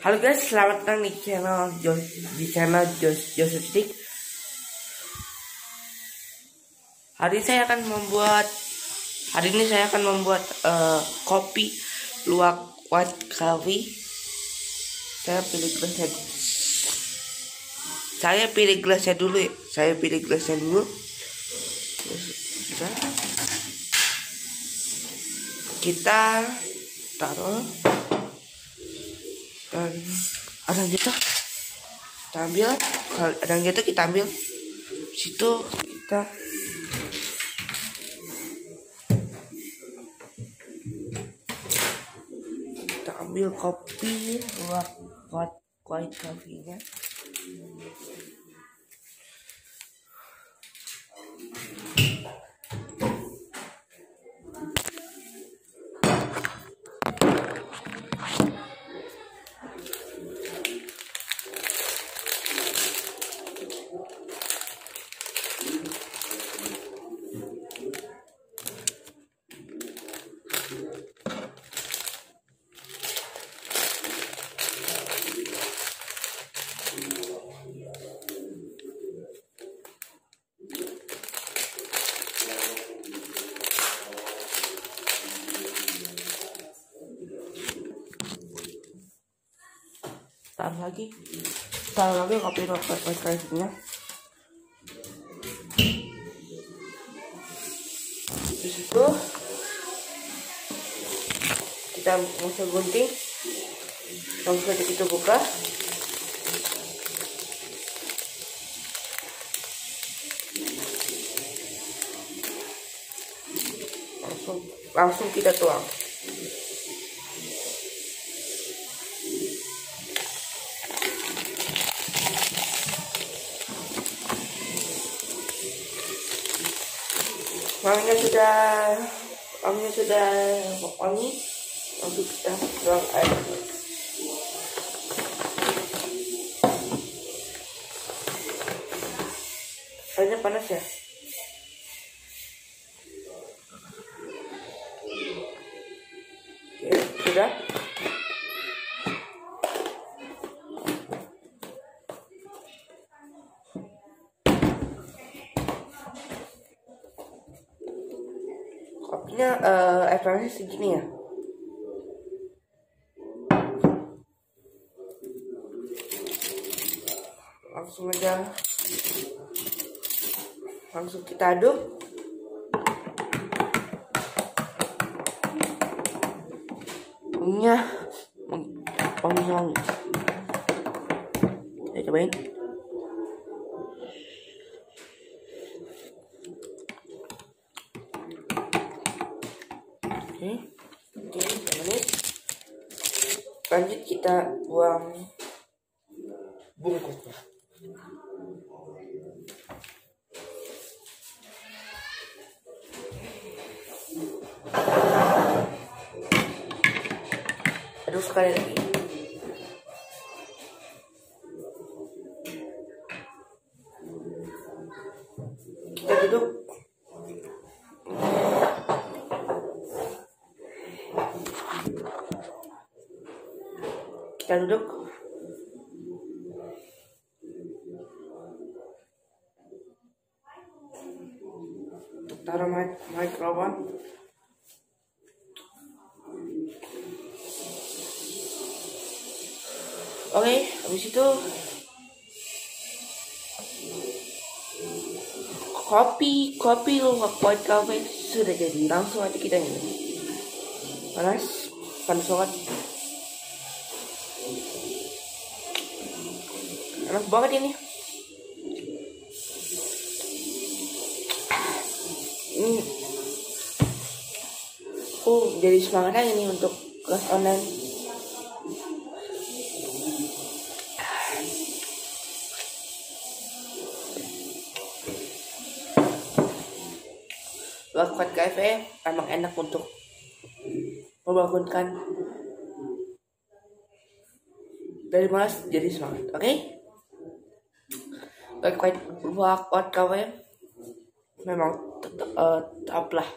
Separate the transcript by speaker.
Speaker 1: Halo guys, selamat datang di channel Jos di channel Jos Joseph Stick. Hari ini saya akan membuat hari ini saya akan membuat uh, kopi luwak white coffee. Saya pilih gelasnya. Saya pilih gelasnya dulu ya. Saya pilih gelasnya dulu. Kita taruh dan ada jatuh kita ambil. Kalau ada jatuh kita ambil. Situ kita kita ambil kopi buat buat white coffee nya taruh lagi. Taruh lagi kopi rokok nya di situ. Kita masuk gunting. Langsung saja kita buka. Langsung langsung kita tuang wanginya sudah wanginya sudah wangi langsung kita tuang air. Airnya panas ya kopinya uh, panasnya segini ya. Langsung aja. Langsung kita aduk. Minyak wangi-wangi kita cobain oke oke menit lanjut kita buang bungkusnya. Aduk sekali lagi. Kita duduk kita duduk. Taruh mic mikrofon oke habis itu kopi kopi luwak white cafe sudah jadi langsung aja kita minum panas panas banget enak banget ini. Ini aku jadi semangat aja nih untuk kelas online. Lakukan KFE emang enak untuk membangunkan. Dari malas jadi semangat oke? okay? Like, like, walk, what, memang tetap uh, lah